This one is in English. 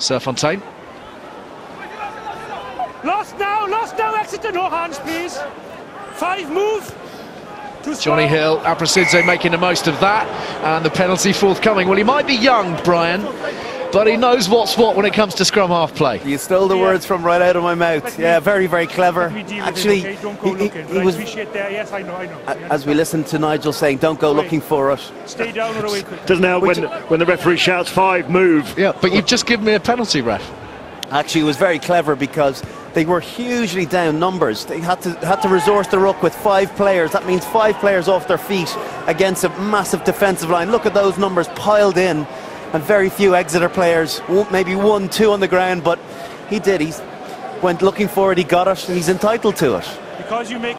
Serfontaine. Lost now, lost now, Exeter, no hands, please. Five, move. Jonny Hill, Aprasidze making the most of that, and the penalty forthcoming. Well, he might be young, Brian, but he knows what's what when it comes to scrum half play. You stole the words from right out of my mouth. Yeah, very, very clever. We deal with Actually, it, okay? He- he- he was. Yes, I know, I know. as we listened to Nigel saying, don't go looking for us." Stay down or away. Doesn't help when, when the referee shouts five, move. Yeah, but you've just given me a penalty, ref. Actually, it was very clever because they were hugely down numbers. They had to had to resource the ruck with five players. That means five players off their feet against a massive defensive line. Look at those numbers piled in, and very few Exeter players. Maybe one, two on the ground, but he did. He went looking for it. He got it, and he's entitled to it. Because you make